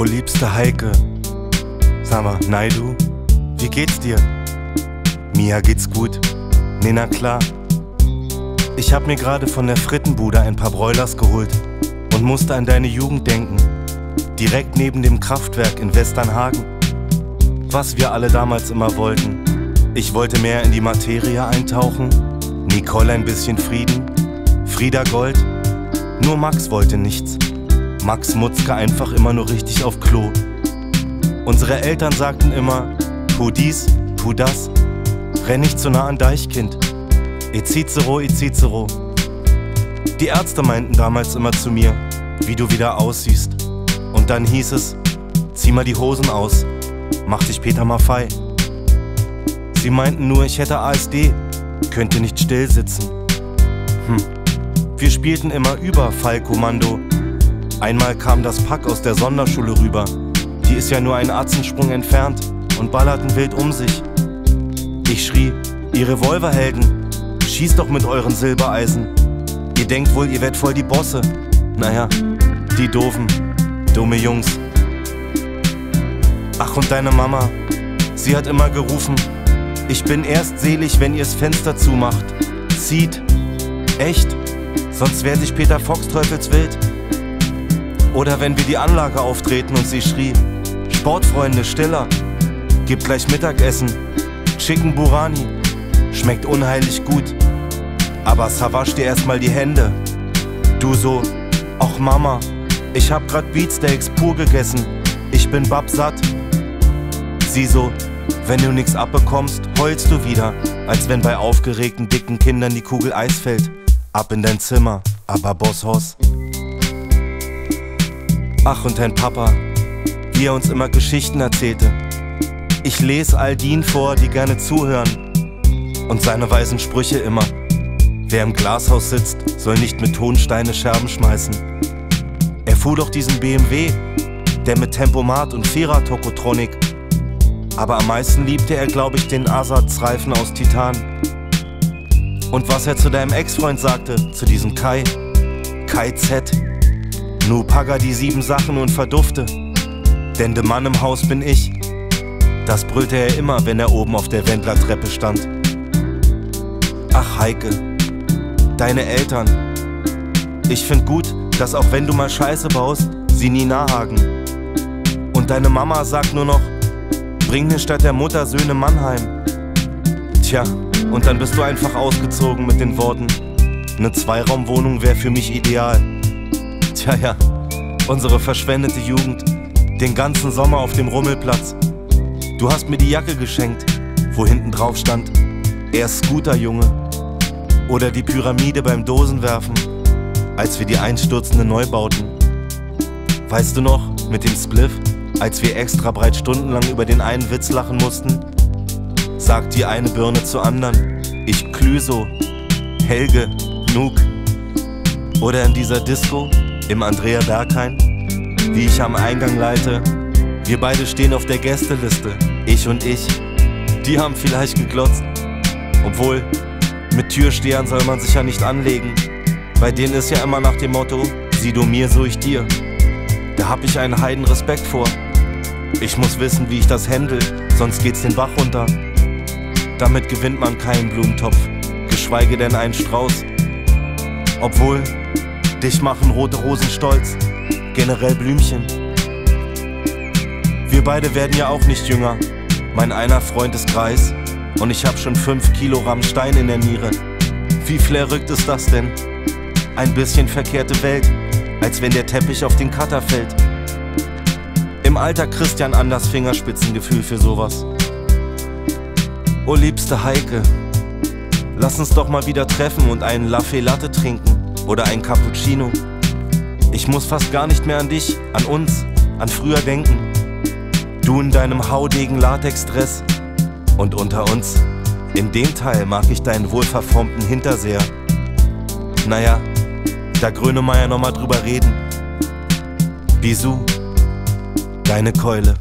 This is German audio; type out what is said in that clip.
Oh liebste Heike, sag mal, Naidu, wie geht's dir? Mia geht's gut. Nee, klar. Ich hab mir gerade von der Frittenbude ein paar Broilers geholt und musste an deine Jugend denken. Direkt neben dem Kraftwerk in Westernhagen. Was wir alle damals immer wollten. Ich wollte mehr in die Materie eintauchen. Nicole ein bisschen Frieden. Frieda Gold. Nur Max wollte nichts. Max Mutzke einfach immer nur richtig auf Klo. Unsere Eltern sagten immer, tu dies, tu das, renn nicht zu nah an Deichkind. E Cicero, e Cicero. Die Ärzte meinten damals immer zu mir, wie du wieder aussiehst. Und dann hieß es, zieh mal die Hosen aus, mach dich Peter mal fei. Sie meinten nur, ich hätte ASD, könnte nicht still sitzen. Hm. Wir spielten immer Überfallkommando Einmal kam das Pack aus der Sonderschule rüber. Die ist ja nur einen Arzensprung entfernt und ballerten wild um sich. Ich schrie, ihr Revolverhelden, schießt doch mit euren Silbereisen. Ihr denkt wohl, ihr werdet voll die Bosse. Naja, die doofen, dumme Jungs. Ach und deine Mama, sie hat immer gerufen, ich bin erst selig, wenn ihr's Fenster zumacht. Zieht. Echt? Sonst wär sich Peter Fox teufelswild. Oder wenn wir die Anlage auftreten und sie schrie, Sportfreunde, stiller, gib gleich Mittagessen, Chicken Burani, schmeckt unheilig gut. Aber Savasch dir erstmal die Hände. Du so, ach Mama, ich hab grad Beatsteaks pur gegessen, ich bin babsatt. Sie so, wenn du nix abbekommst, heulst du wieder, als wenn bei aufgeregten dicken Kindern die Kugel Eis fällt. Ab in dein Zimmer, aber Bosshaus. Ach und dein Papa, wie er uns immer Geschichten erzählte. Ich lese all denen vor, die gerne zuhören. Und seine weisen Sprüche immer. Wer im Glashaus sitzt, soll nicht mit Tonsteine Scherben schmeißen. Er fuhr doch diesen BMW, der mit Tempomat und Vierer Tokotronik. Aber am meisten liebte er, glaube ich, den Ersatzreifen aus Titan. Und was er zu deinem Ex-Freund sagte, zu diesem Kai, Kai Z. Nu pagga die sieben Sachen und verdufte. Denn der Mann im Haus bin ich. Das brüllte er immer, wenn er oben auf der Wendlertreppe stand. Ach Heike, deine Eltern. Ich find gut, dass auch wenn du mal Scheiße baust, sie nie nahagen. Und deine Mama sagt nur noch, bring mir statt der Mutter Söhne Mannheim. Tja, und dann bist du einfach ausgezogen mit den Worten, ne Zweiraumwohnung wäre für mich ideal. Tja, ja, unsere verschwendete Jugend. Den ganzen Sommer auf dem Rummelplatz. Du hast mir die Jacke geschenkt, wo hinten drauf stand, er Scooterjunge. Oder die Pyramide beim Dosenwerfen, als wir die einstürzende neu bauten. Weißt du noch, mit dem Spliff, als wir extra breit stundenlang über den einen Witz lachen mussten? Sagt die eine Birne zur anderen, ich Clüso, Helge, Nuk. Oder in dieser Disco, im Andrea Berghain, wie ich am Eingang leite. Wir beide stehen auf der Gästeliste, ich und ich. Die haben vielleicht geglotzt. Obwohl, mit Türstehern soll man sich ja nicht anlegen. Bei denen ist ja immer nach dem Motto, sieh du mir, so ich dir. Da hab ich einen heiden Respekt vor. Ich muss wissen, wie ich das händel, sonst geht's den Bach runter. Damit gewinnt man keinen Blumentopf, geschweige denn einen Strauß. Obwohl, Dich machen rote Rosen stolz, generell Blümchen. Wir beide werden ja auch nicht jünger. Mein einer Freund ist Greis und ich hab schon 5 Kilogramm Stein in der Niere. Wie verrückt ist das denn? Ein bisschen verkehrte Welt, als wenn der Teppich auf den Cutter fällt. Im Alter Christian anders Fingerspitzengefühl für sowas. Oh liebste Heike, lass uns doch mal wieder treffen und einen Latte Latte trinken oder ein Cappuccino. Ich muss fast gar nicht mehr an dich, an uns, an früher denken. Du in deinem haudegen Latexdress und unter uns. In dem Teil mag ich deinen wohlverformten Hinterseher. Naja, da Grönemeyer nochmal drüber reden. Bisou, deine Keule.